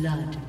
Blood.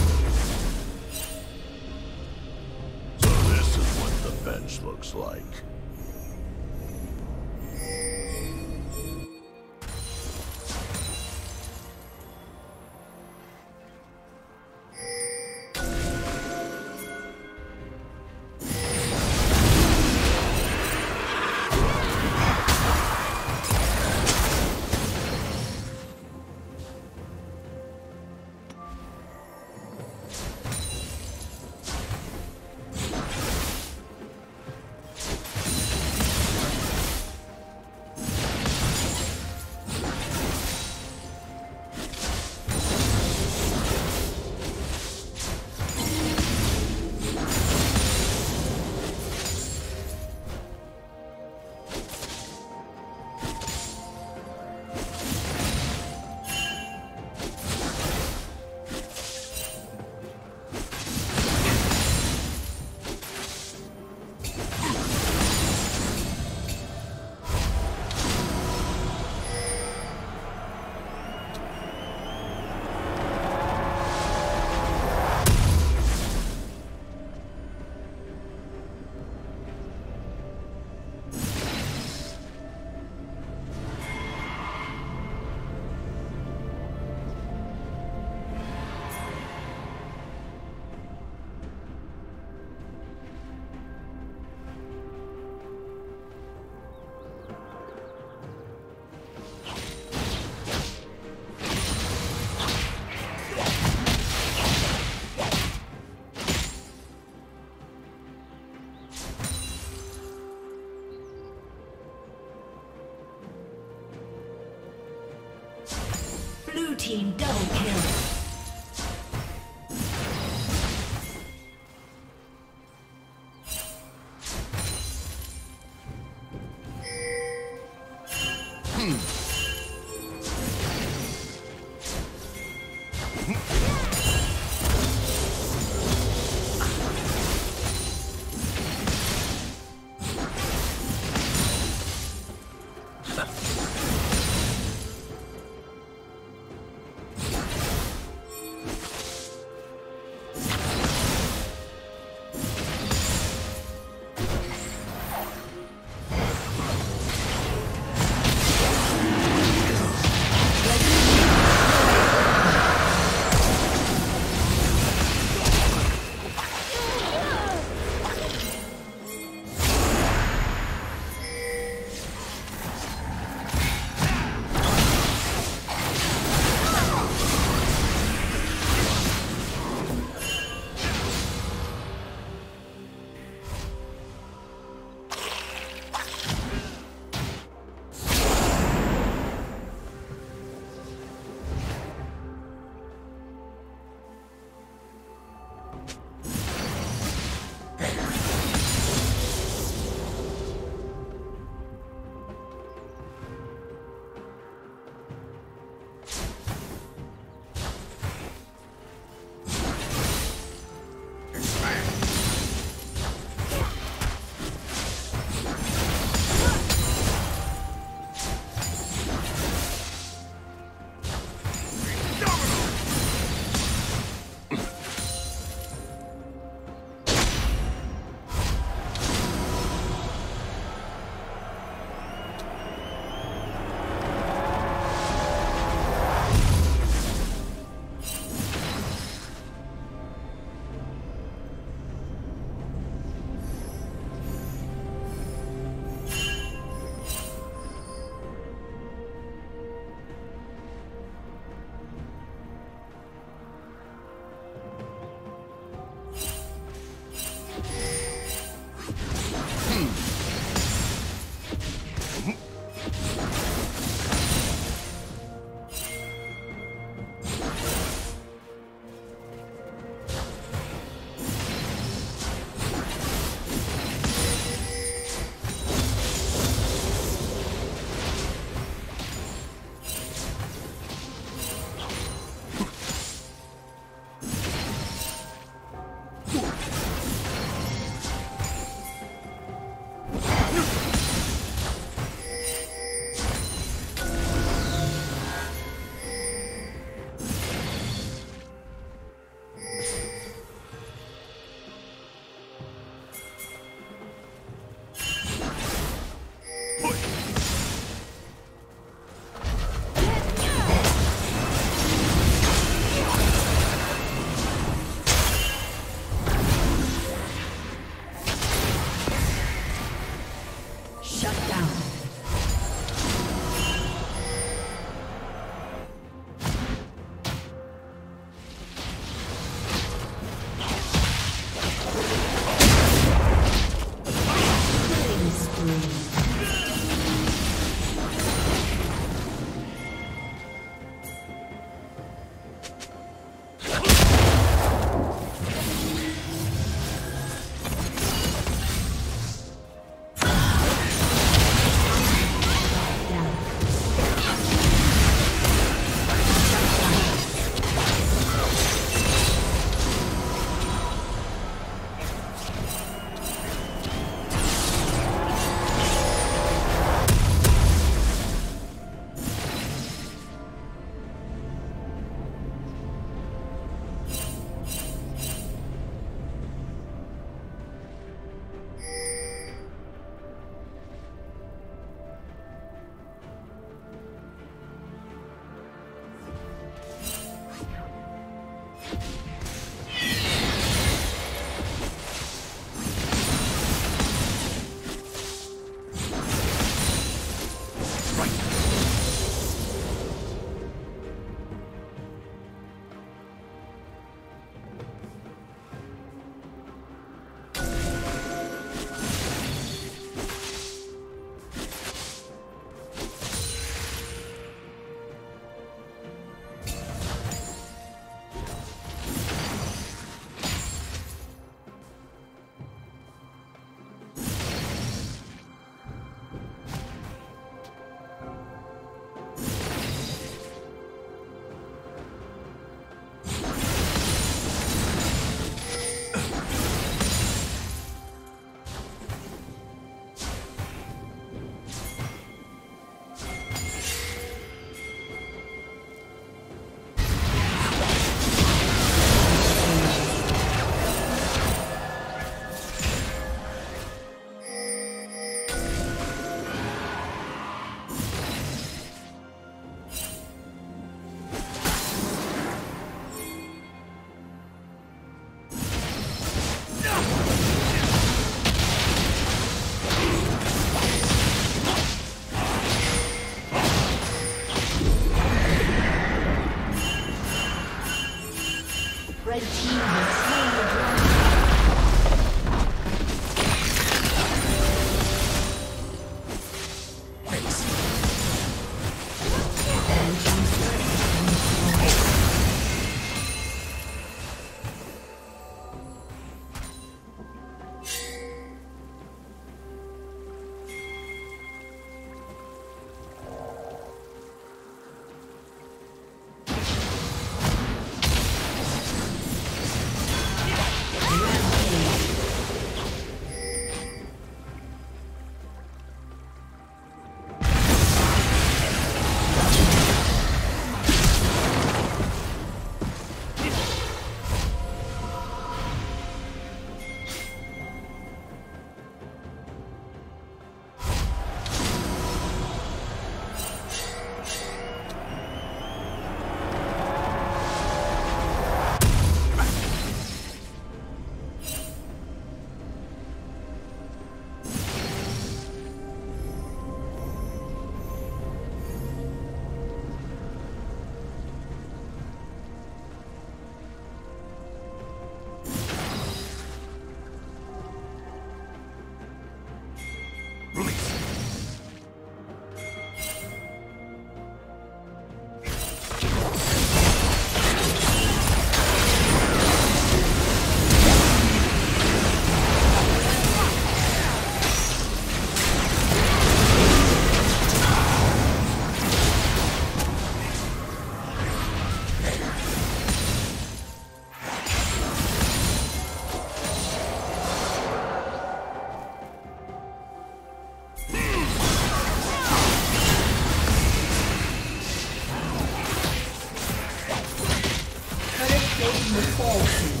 Thank you.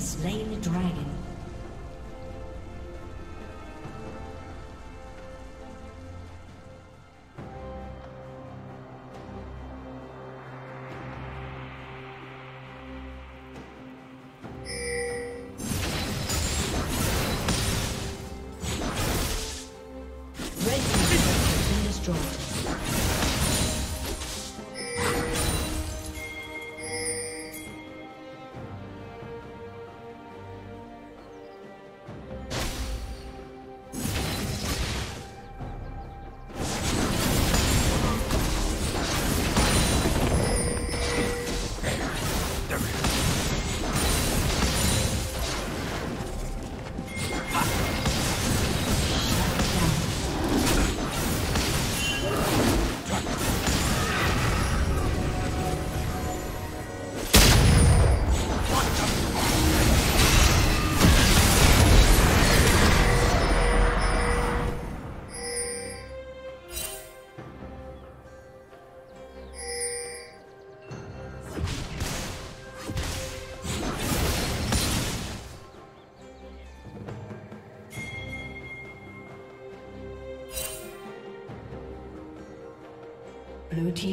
slain the dragon.